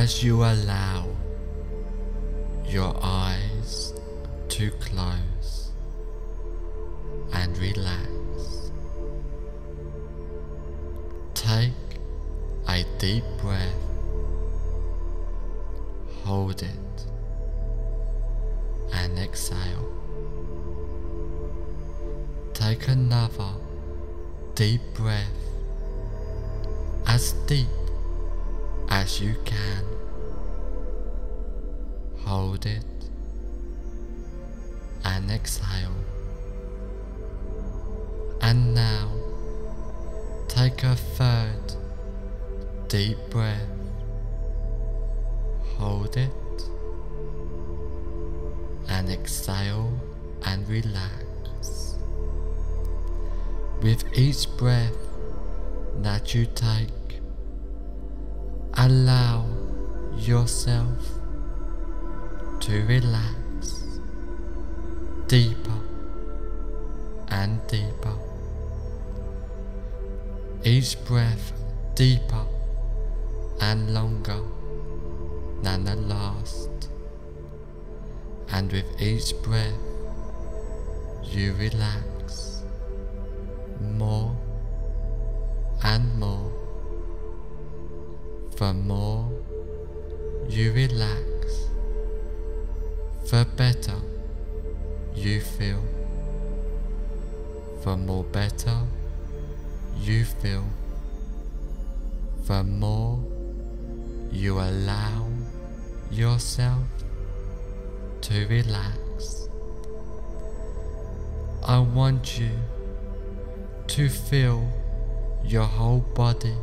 as you allow your eyes to close deep breath. Hold it and exhale and relax. With each breath that you take, allow yourself to relax deeper and deeper. Each breath deeper and longer than the last. And with each breath, you relax your whole body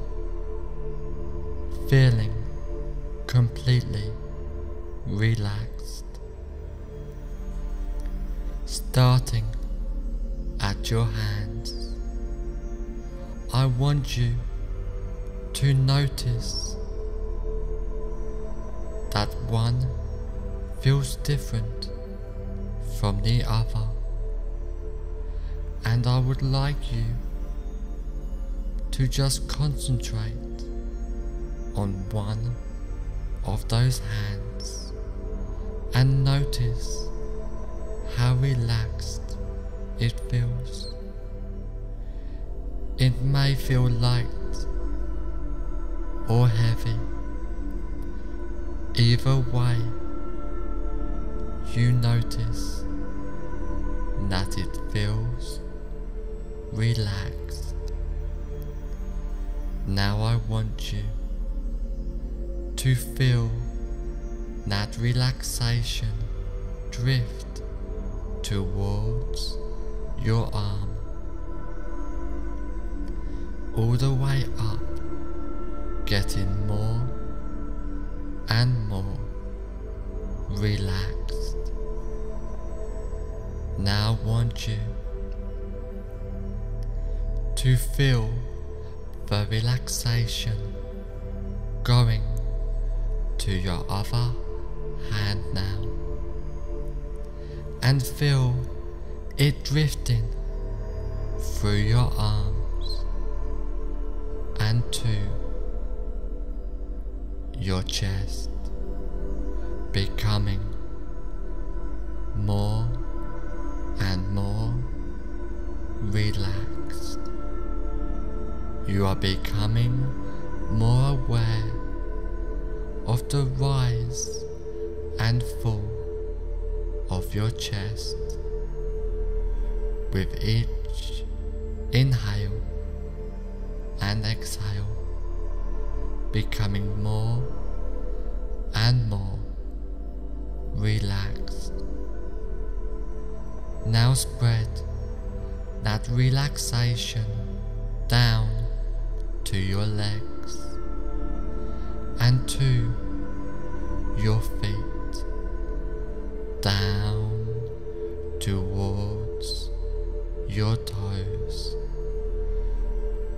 feeling completely relaxed. Starting at your hands, I want you to notice that one feels different from the other, and I would like you to just concentrate on one of those hands and notice how relaxed it feels. It may feel light or heavy. Either way, you notice that it feels relaxed. Now I want you to feel that relaxation drift towards your arm. All the way up getting more and more relaxed. Now I want you to feel the relaxation going to your other hand now. And feel it drifting through your arms and to your chest becoming chest with each inhale and exhale becoming more and more relaxed. Now spread that relaxation down to your legs and to your feet down towards your toes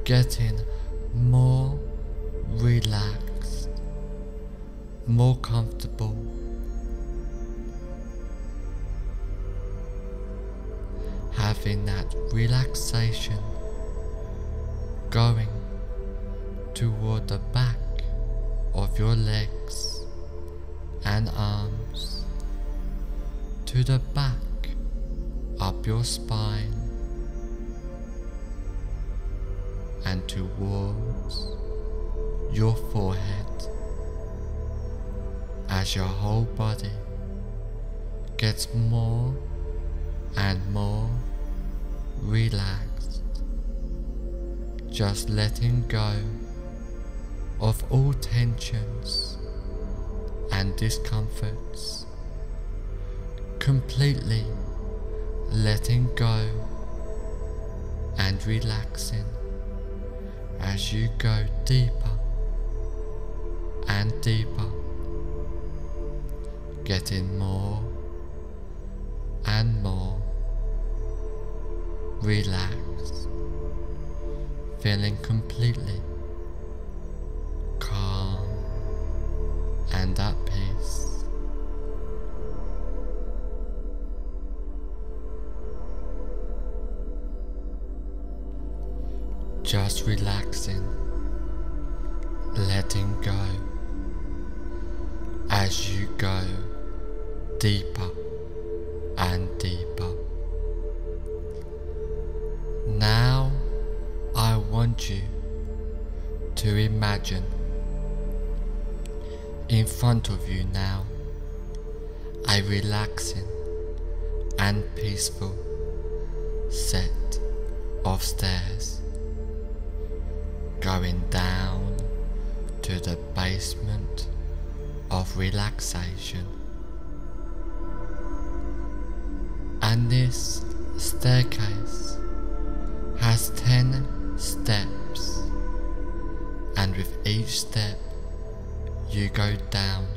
getting more relaxed and towards your forehead as your whole body gets more and more relaxed, just letting go of all tensions and discomforts, completely letting go and relaxing as you go deeper and deeper, getting more and more relaxed, feeling completely set of stairs going down to the basement of relaxation. And this staircase has 10 steps, and with each step you go down,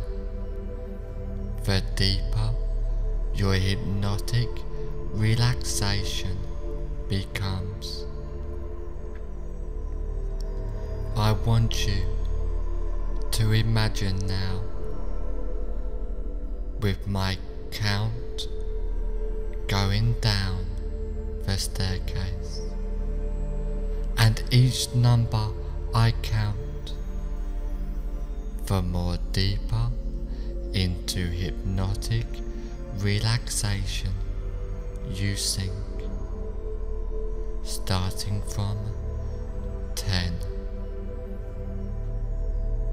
the deeper your hypnotic relaxation becomes. I want you to imagine now with my count going down the staircase and each number I count the more deeper into hypnotic relaxation you sink starting from 10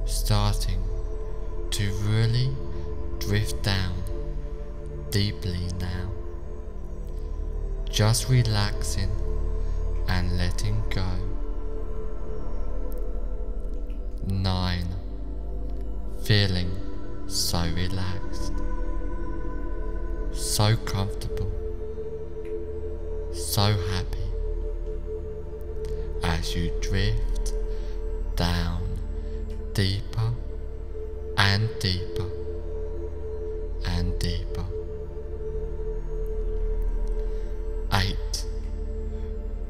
starting to really drift down deeply now. Just relaxing and letting go. Nine. Feeling so relaxed, so comfortable, so happy as you drift down deeper and deeper and deeper. Eight.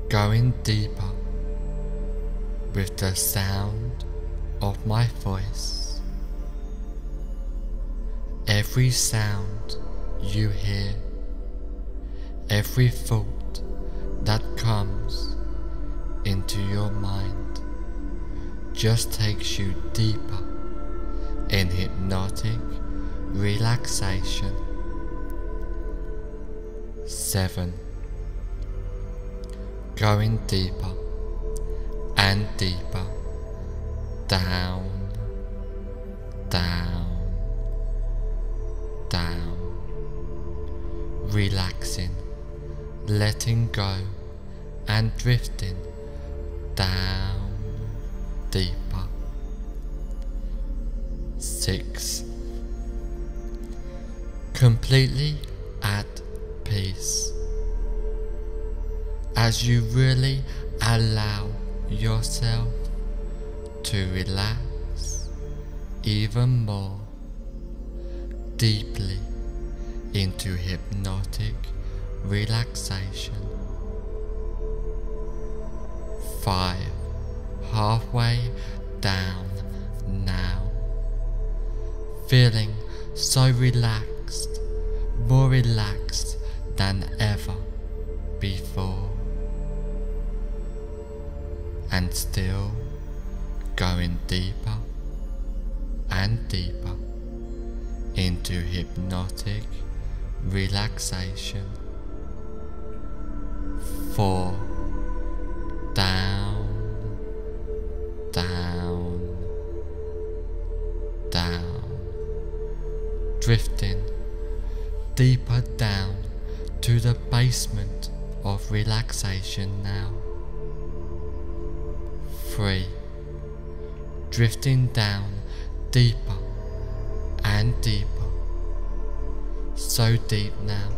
Going deeper with the sound of my voice. Every sound you hear, every thought that comes into your mind just takes you deeper in hypnotic relaxation. 7. Going deeper and deeper down, down, down, relaxing, letting go and drifting down deeper. 6. Completely at peace as you really allow yourself to relax even more deeply into hypnotic relaxation. 5. Halfway down now. Feeling so relaxed, more relaxed than ever before. And still going deeper and deeper into hypnotic relaxation. Four. Down, down, down. Drifting deeper down to the basement of relaxation now. Three. Drifting down deeper and deeper. So deep now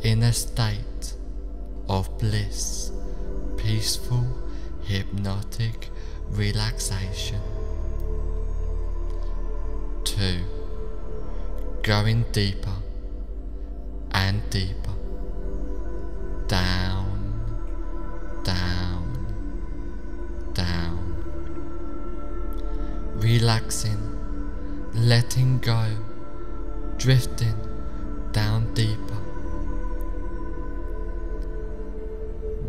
in a state of bliss, peaceful, hypnotic relaxation. 2. Going deeper and deeper, down, down, down. Relaxing, letting go, drifting down deeper.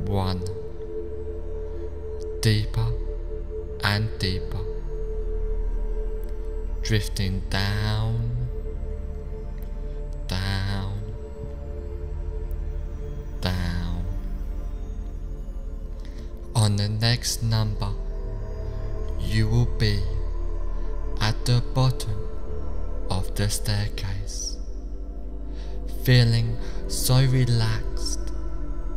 One, deeper and deeper, drifting down, down, down. On the next number, you will be at the bottom of the staircase, feeling so relaxed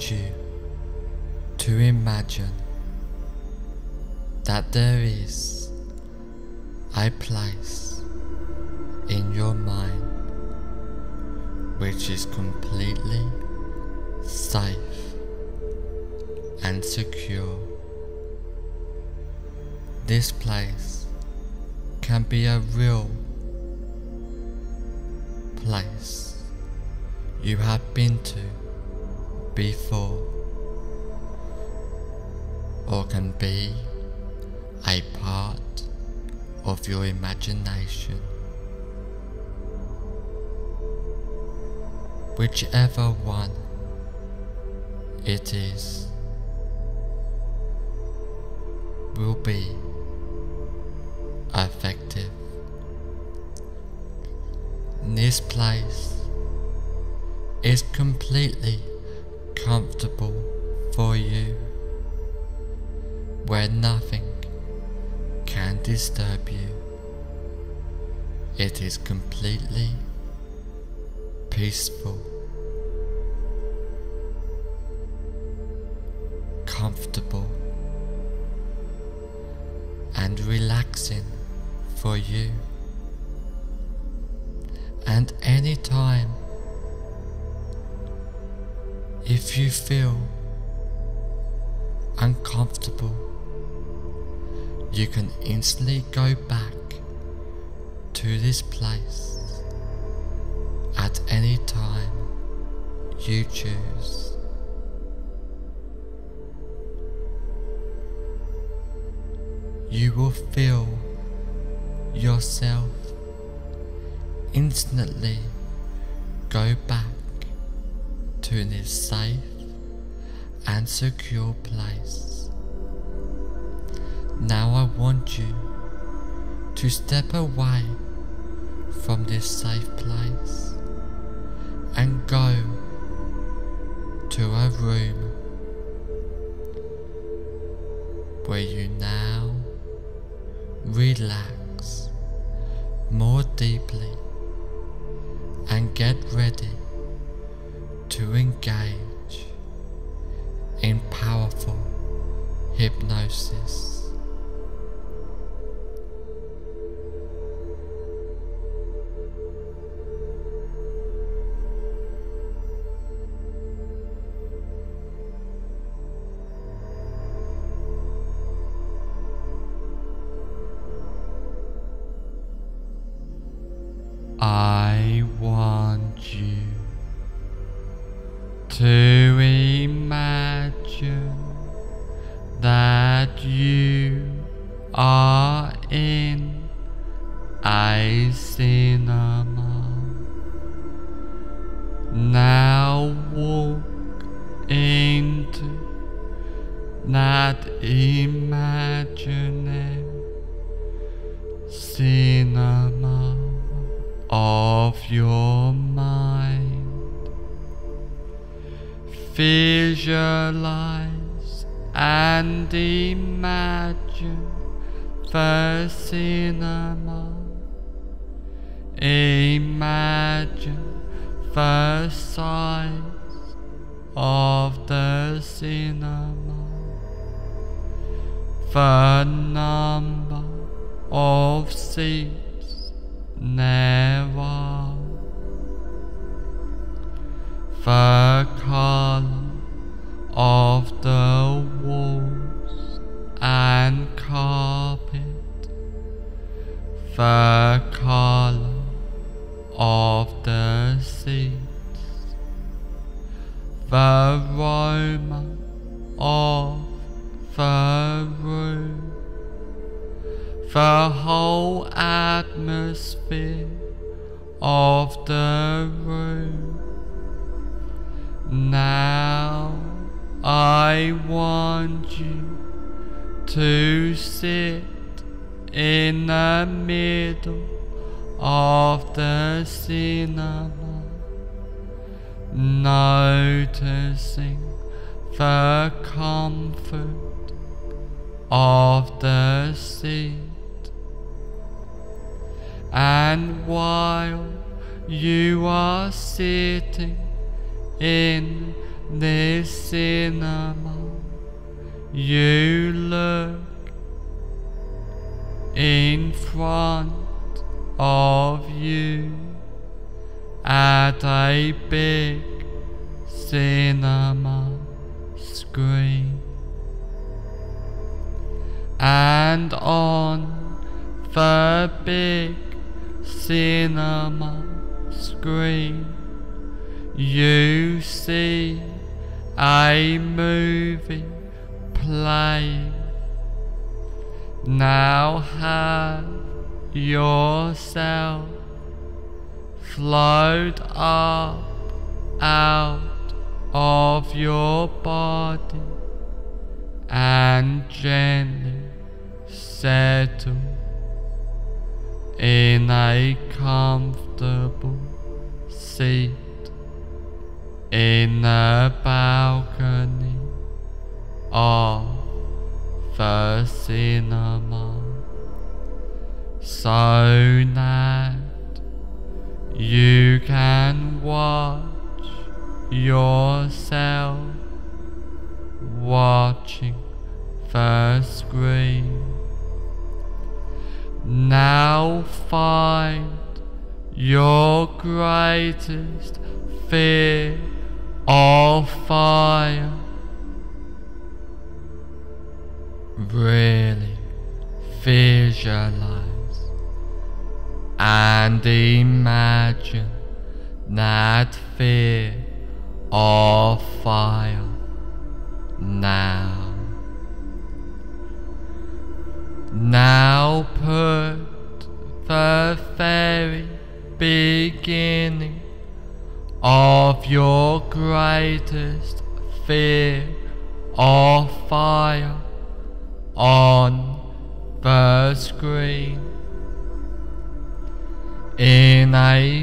want you to imagine that there is a place in your mind which is completely safe and secure. This place can be a real place you have been to before or can be a part of your imagination. Whichever one it is will be effective. This place is completely comfortable for you, where nothing can disturb you. It is completely peaceful, comfortable, and relaxing for you. And anytime if you feel uncomfortable, you can instantly go back to this place at any time you choose. You will feel yourself instantly go back to this safe and secure place. Now I want you to step away from this safe place and go to a room where you now relax more deeply and get ready to engage in powerful hypnosis. Of the seats, the aroma of the room, the whole atmosphere of the room. Now I want you to sit in the middle of the cinema, noticing the comfort of the seat. And while you are sitting in this cinema, you look in front of you at a big cinema screen. And on the big cinema screen, you see a movie playing. Now have yourself. Float up out of your body and gently settle in a comfortable seat in the balcony of the cinema so that you can watch yourself watching the screen. Now find your greatest fear of fire. Really visualize and imagine that fear of fire now. Now put the very beginning of your greatest fear of fire on the screen in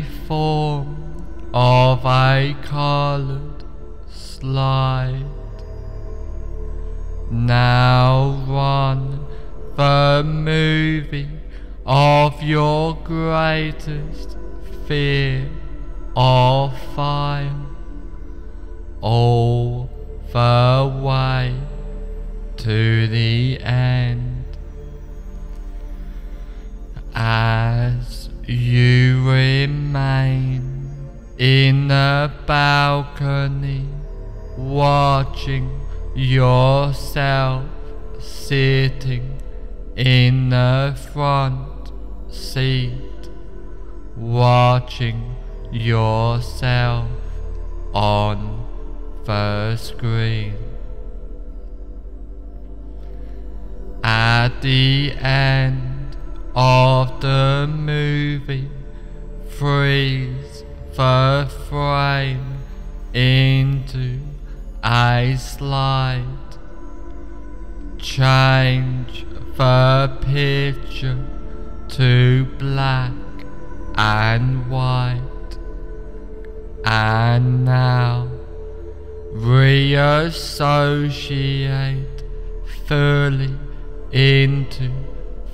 into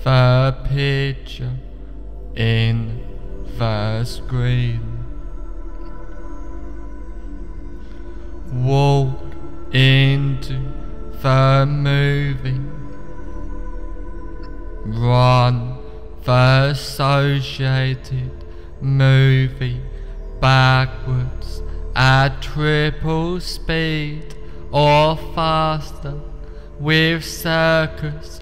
the picture in the screen. Walk into the movie. Run the associated movie backwards at triple speed or faster with circus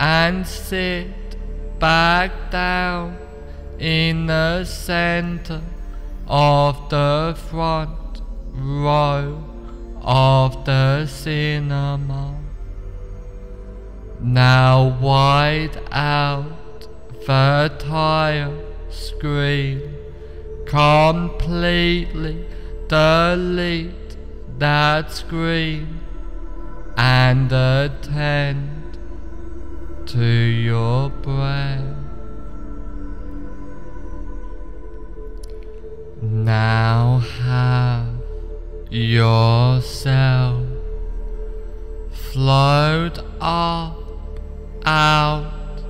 and sit back down in the center of the front row of the cinema. Now wide out the tire screen completely delete that screen and attend to your breath. Now have yourself float up out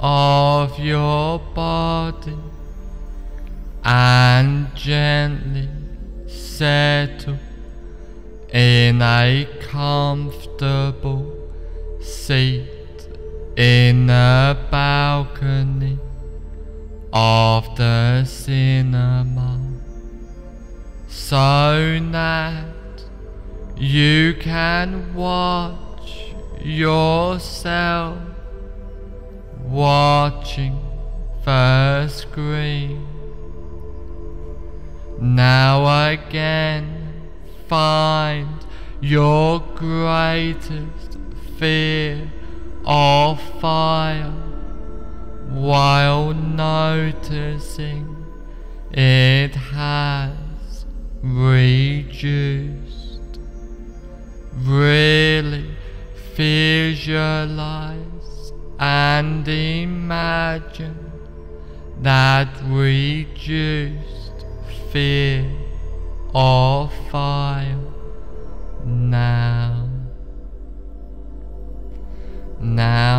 of your body and gently settle in a comfortable seat in the balcony of the cinema so that you can watch yourself watching the screen. Now again, find your greatest fear of fire while noticing it has reduced. Really visualize and imagine that reduced fear of fire now. Now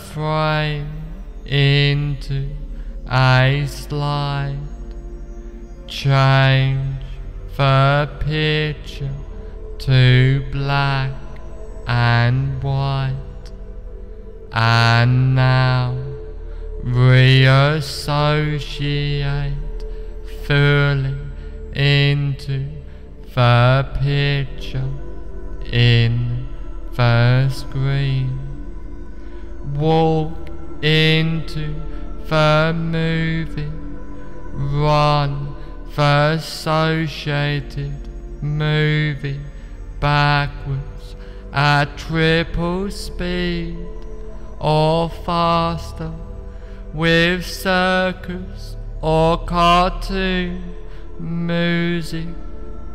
frame into a slide. Change the picture to black and white. And now reassociate fully into the picture in the screen. Walk into the movie. Run the associated movie backwards at triple speed or faster with circus or cartoon music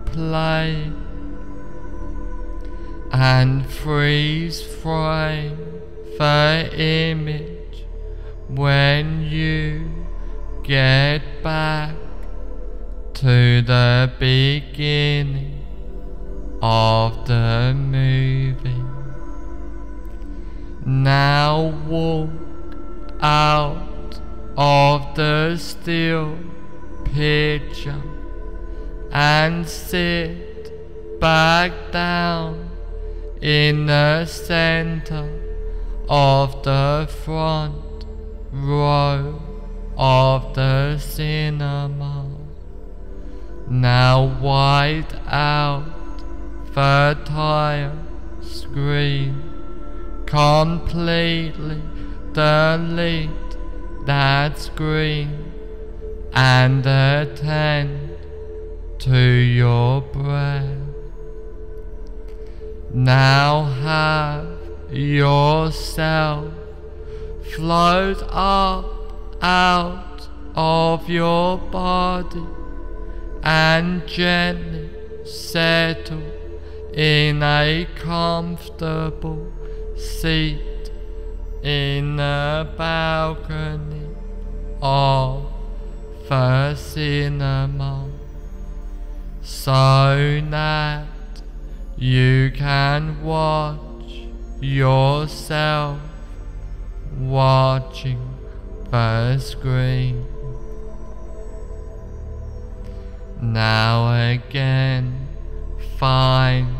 playing and freeze frame the image when you get back to the beginning of the movie. Now walk out of the still picture and sit back down in the center of the front row of the cinema. Now white out the tire screen completely delete that screen and attend to your breath. Now have yourself. Float up out of your body and gently settle in a comfortable seat in the balcony of the cinema so that you can watch yourself watching the screen. Now again, find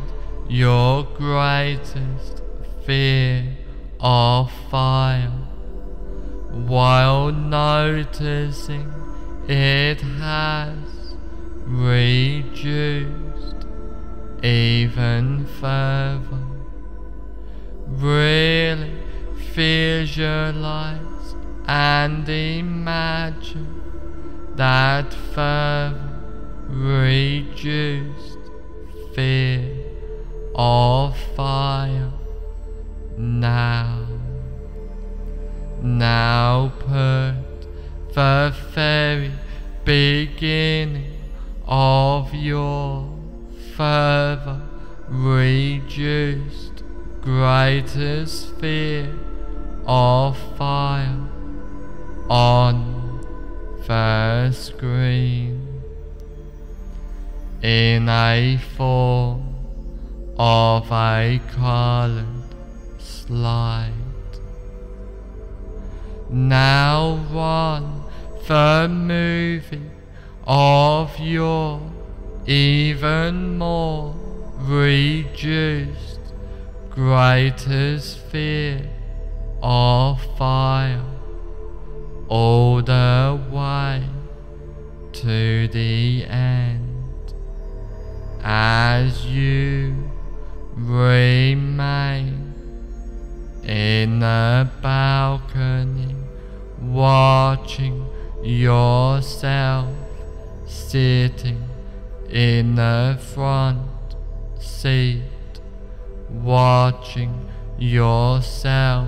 your greatest fear of fire while noticing it has reduced even further. Visualize and imagine that further reduced fear of fire now. Now put the very beginning of your further reduced greatest fear of fire on the screen in a form of a colored slide. Now run the movie of your even more reduced greatest fear of fire all the way to the end. As you remain in the balcony watching yourself sitting in the front seat, watching yourself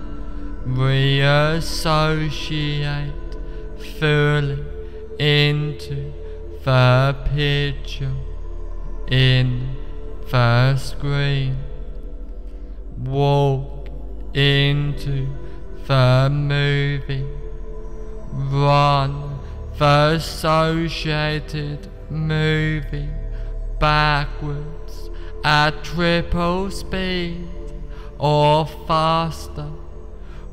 reassociate fully into the picture in the screen. Walk into the movie. Run the associated movie backwards at triple speed or faster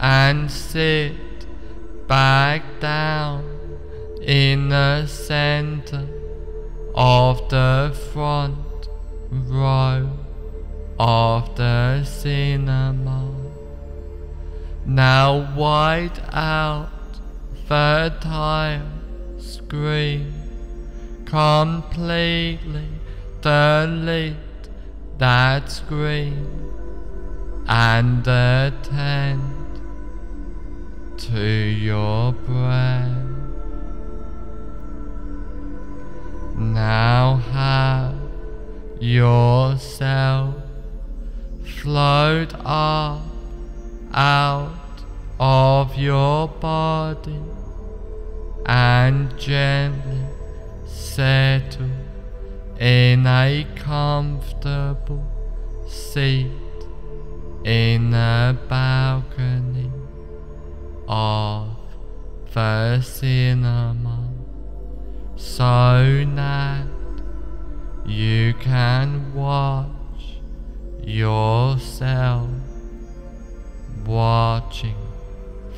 and sit back down in the center of the front row of the cinema. Now white out the time screen completely delete that screen and attend to your breath. Now have yourself float up out of your body and gently settle in a comfortable seat in the balcony of the cinema so that you can watch yourself watching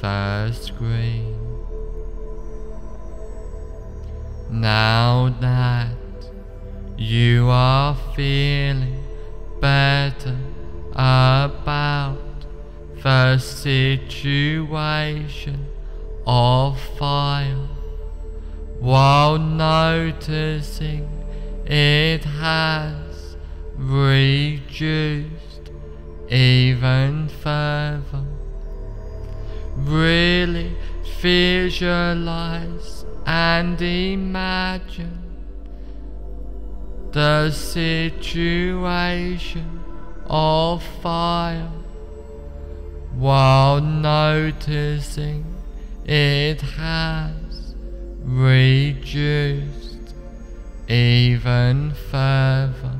the screen. Now that you are feeling better about the situation of fire while noticing it has reduced even further. Really visualize and imagine the situation of fire while noticing it has reduced even further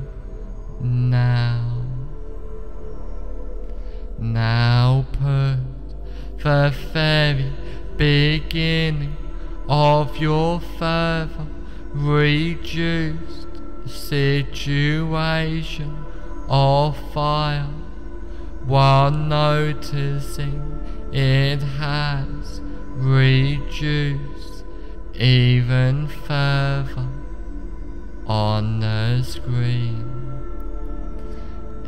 now. Now put the very beginning of your further reduced situation of fire while noticing it has reduced even further on the screen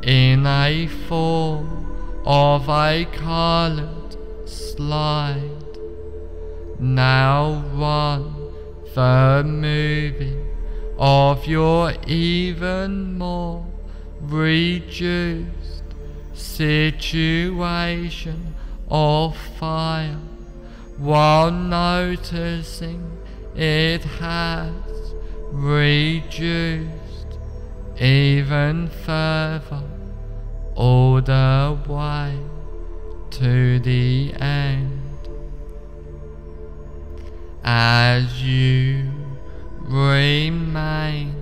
in a form of a colored slide. Now run the movie of your even more reduced situation of fire. While noticing it has reduced even further all the way to the end. As you remain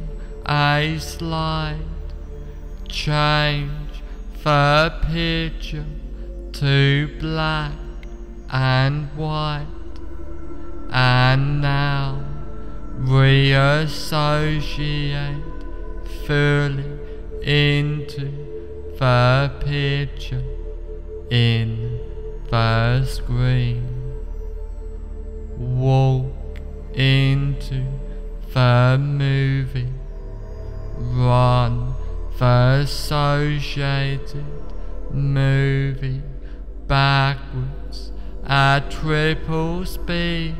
a slide, change the picture to black and white, and now reassociate fully into the picture in the screen. Movie backwards at triple speed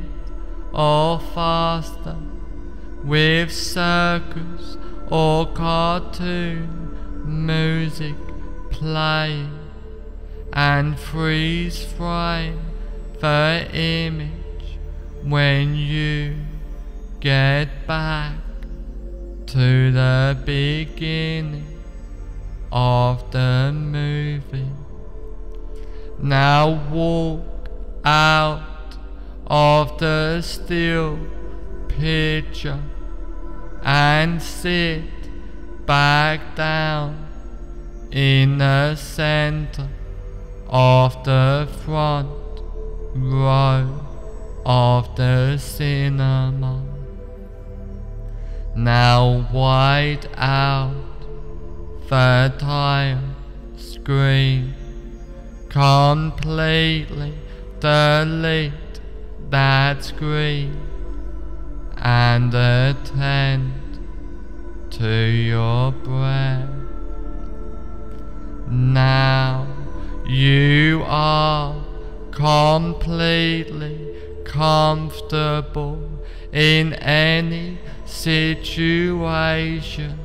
completely comfortable in any situation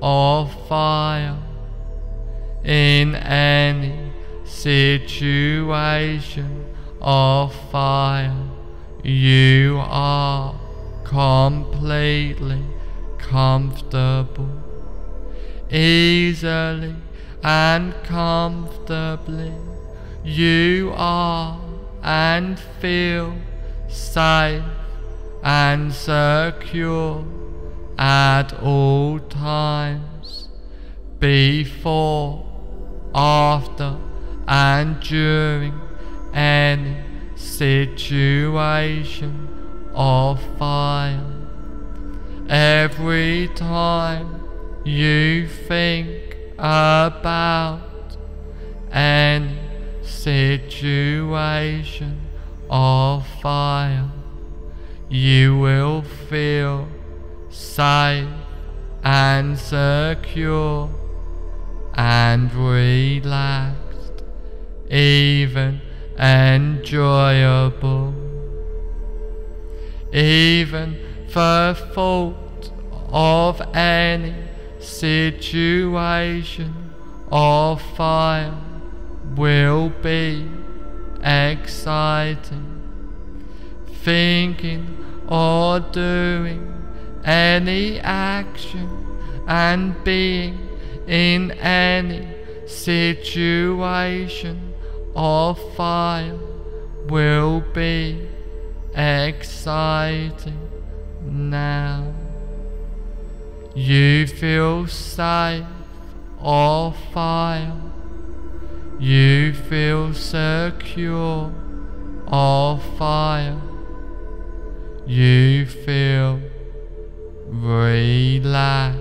of fire, in any situation of fire. You are completely comfortable, easily and comfortably. You are and feel safe and secure at all times, before, after, and during any situation of fire. Every time you think about any situation of fire, you will feel safe and secure and relaxed, even enjoyable. Even the thought of any situation of fire will be exciting. Thinking or doing any action and being in any situation or fire will be exciting now. You feel safe or fire. You feel secure or fire. You feel relaxed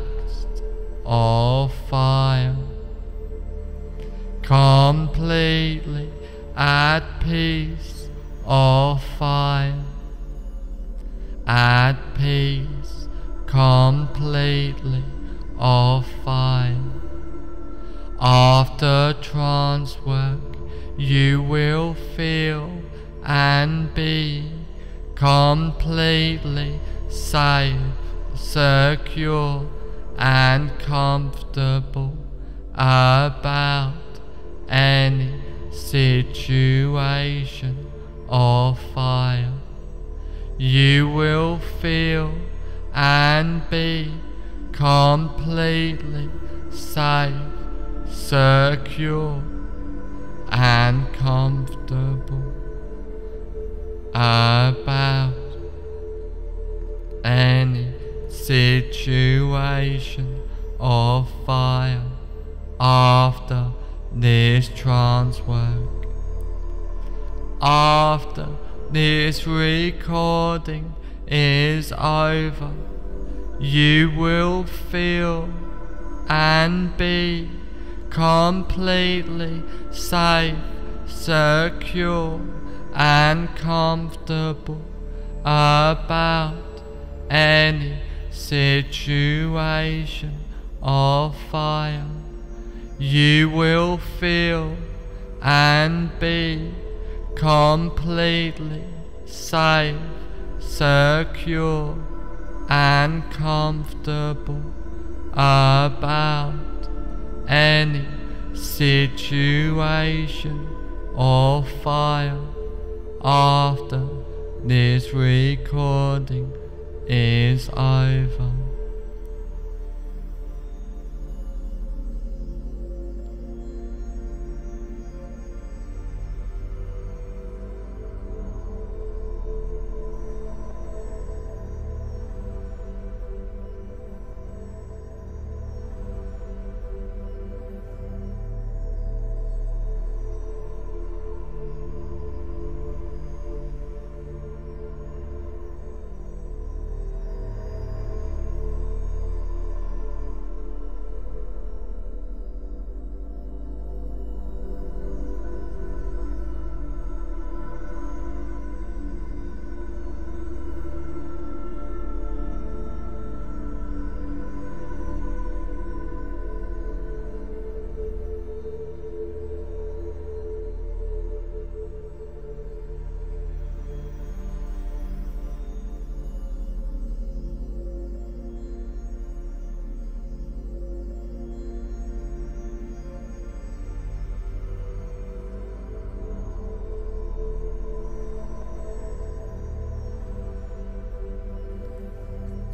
or fire. Completely at peace or fire. At peace completely of fire. After trance work, you will feel and be completely safe, secure, and comfortable about any situation of fire. You will feel and be completely safe, secure, and comfortable about any situation of fire after this trance work. After this recording is over, you will feel and be completely safe, secure, and comfortable about any situation of fire. You will feel and be completely safe, secure, and comfortable about any situation of fire after this recording is over.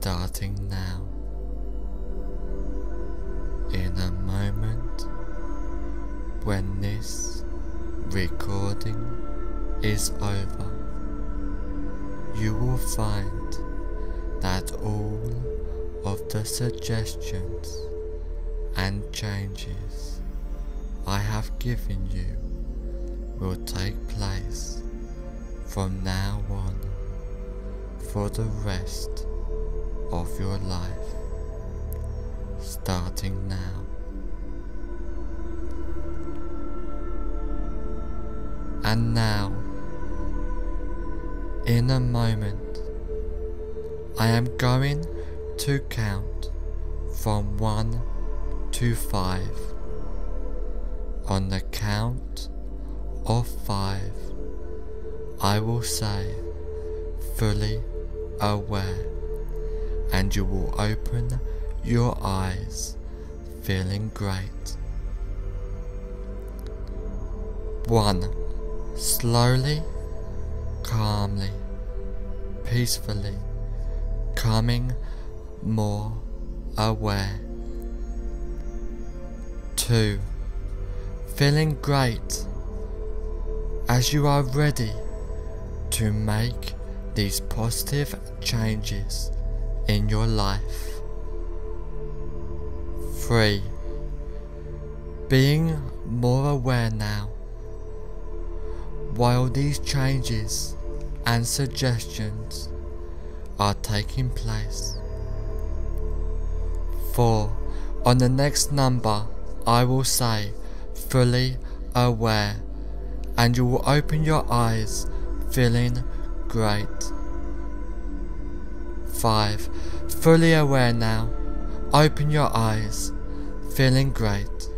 starting now. In a moment when this recording is over, you will find that all of the suggestions and changes I have given you will take place from now on for the rest of your life, starting now. And now, in a moment, I am going to count from 1 to 5. On the count of 5, I will say, fully aware and you will open your eyes feeling great. 1. Slowly, calmly, peacefully, coming more aware. 2. Feeling great as you are ready to make these positive changes in your life. 3. Being more aware now. While these changes and suggestions are taking place. 4. On the next number, I will say, fully aware, and you will open your eyes feeling great. 5. Fully aware now, open your eyes, feeling great.